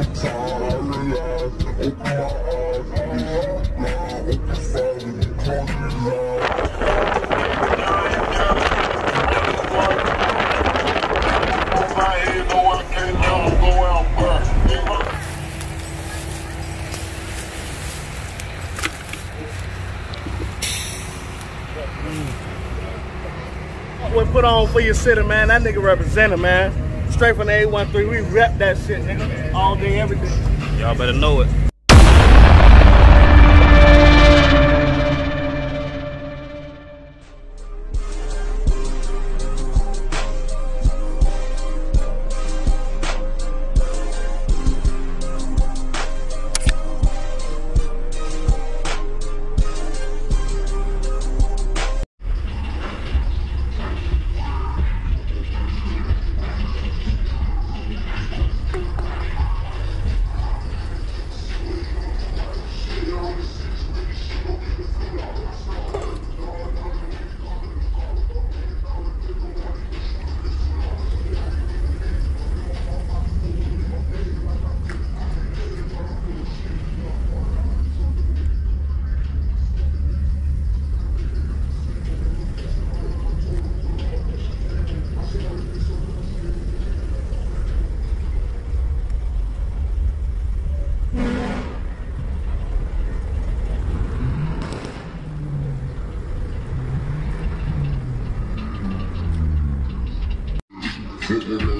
What put on for your city, man? That nigga represented, man. Straight from the 813, we rep that shit, nigga. All day, every day. Y'all better know it. Shit,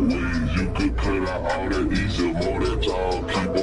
weed. You could cut out all the easy more, that's all. Keep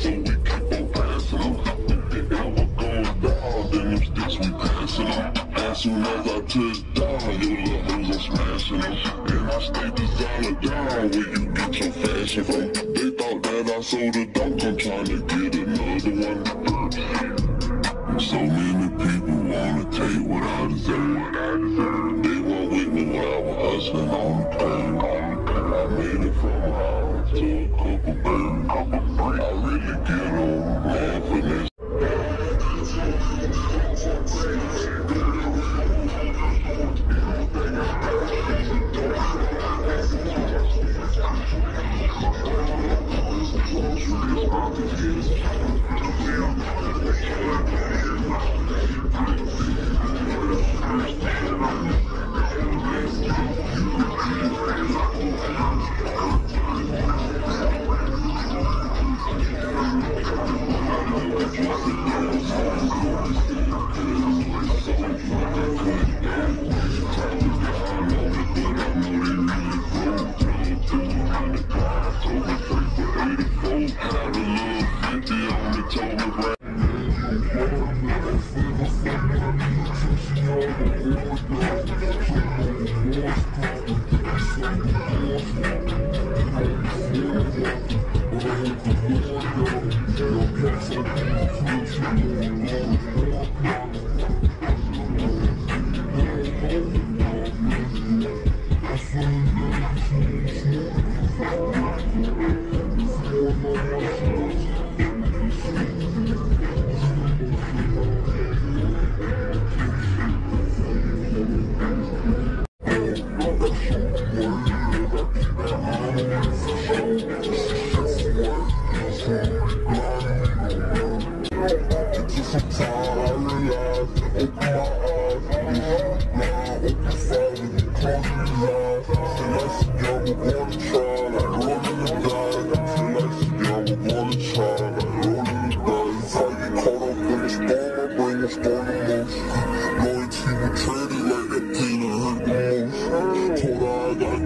so we can go past it. How we gon' down, Then them sticks we passing them. As soon as I touch down, your little hoes I'm smashing them. And I stay designer down where you get your fashion from. They thought that I sold a dunk, I'm trying to get another one. So many people wanna take what I deserve. What I deserve. They were with me when I was hustling on the pain. I made it from home. I'm a man. i'm a really get on laughing at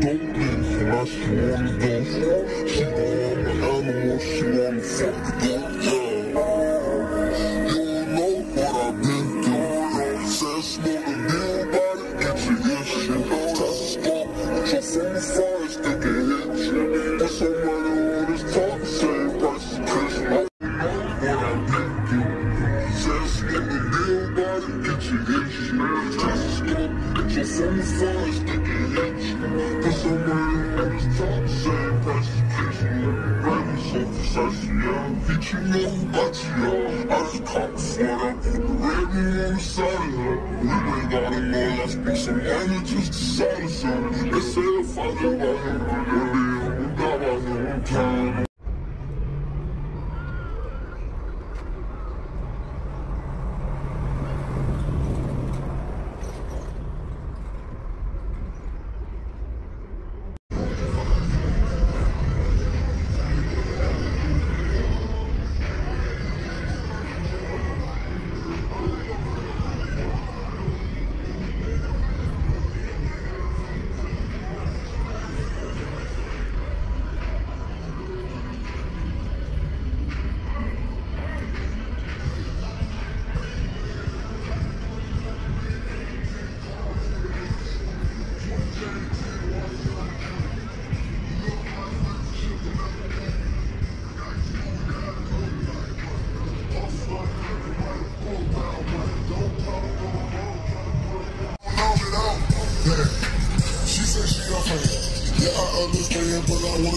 She want me animal, she wanna fuck the dog. sesya İçimden kaçıyor Az kalksana Redmond sarıyor Women gotta more, let's be some energy to sell some They say the father by him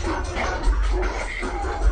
どうも。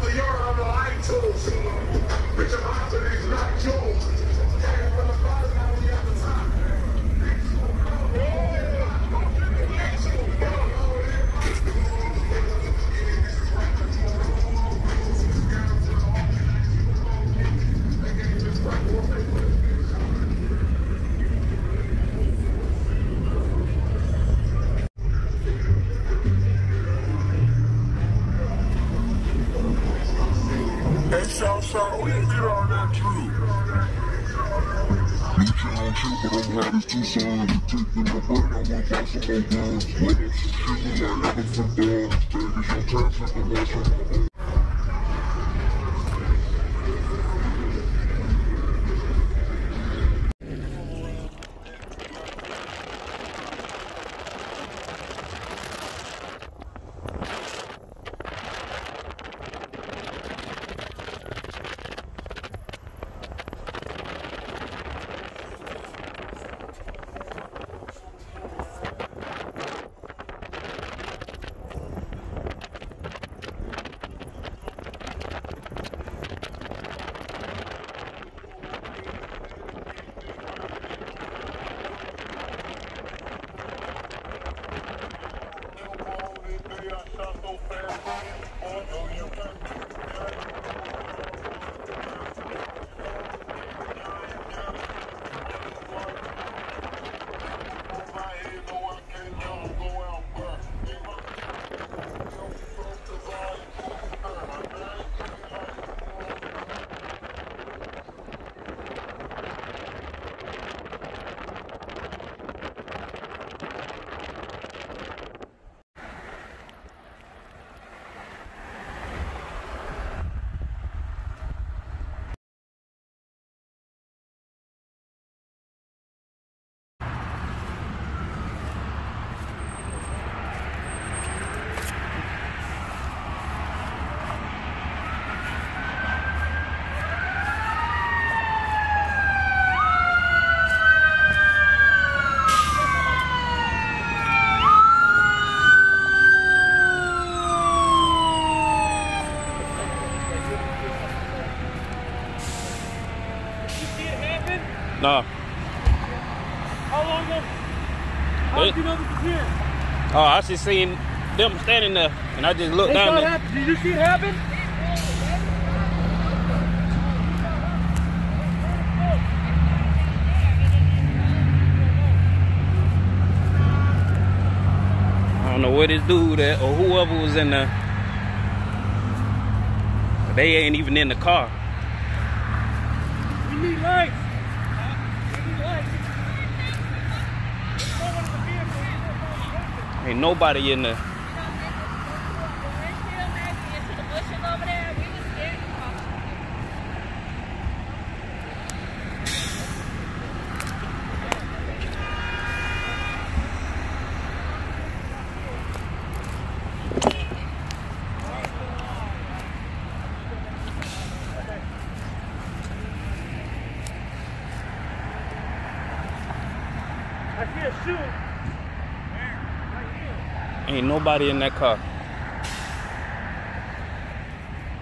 After your unreliable, which amount to is not yours. As two suns. Taking my breath, I wanna buy some more guns. What shit look like elephant dogs. Baby, your taps like a Washington. No. How long ago? How did you know this was here? Oh, I just seen them standing there, and I just looked They down there. happen. Did you see it happen? I don't know where this dude at or whoever was in there. They ain't even in the car. We need lights. We need lights. There's no one in the vehicle. Ain't nobody in there. Ain't nobody in that car.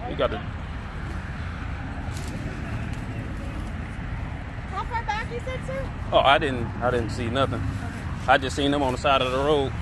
You got to. How far back you said, sir? Oh, I didn't. I didn't see nothing. I just seen them on the side of the road.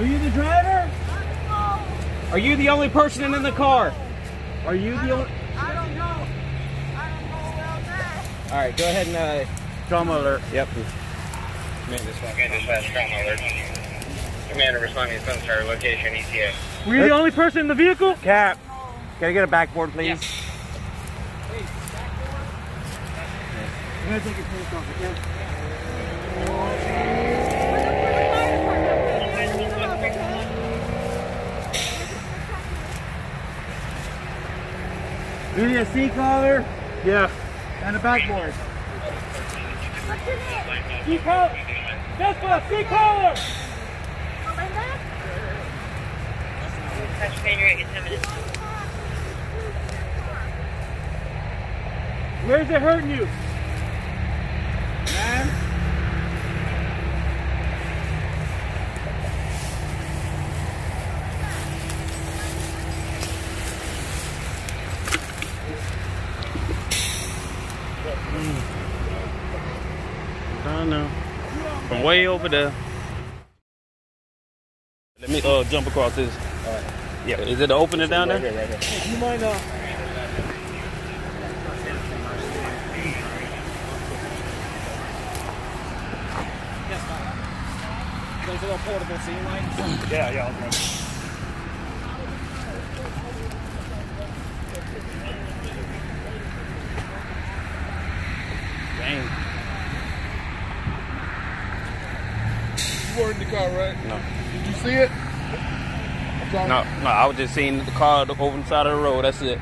Are you the driver? Are you the only person in the car? Are you the only? I don't know. I don't know about that. All right, go ahead and uh, trauma alert. Yep. Man, this one. Command dispatch, trauma alert. Commander responding to Sunstar, location ETA. Were you the only person in the vehicle? Cap, can I get a backboard, please? I'm gonna take your pants off, okay? You need a C collar? Yeah. And a backboard. C collar. name? Sea C collar. Where's it hurting you? Way over there. Let me uh jump across this. Yeah. Is it the opener down there? You mind uh Those little portable scene lights. Yeah, yeah, You were in the car, right? No. Did you see it? No, no, I was just seeing the car over the side of the road. That's it.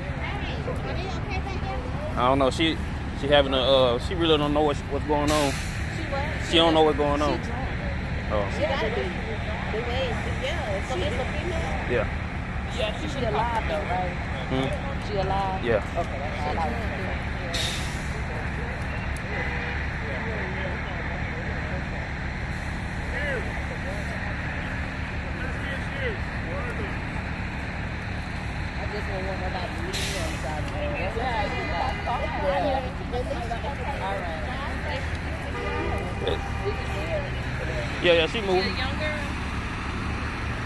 I don't know. She she having a uh she really don't know what, what's going on. She don't know what's going on. Oh, She gotta be. The way, yeah. So it's a female. yeah. Yeah, she, she alive though, right? Hmm? She alive? Yeah. Okay, that's all I was I just don't want nobody to leave me on the side of the road. That's what I do. All right. Yeah, yeah, she moving.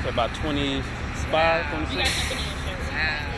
About 25, 26.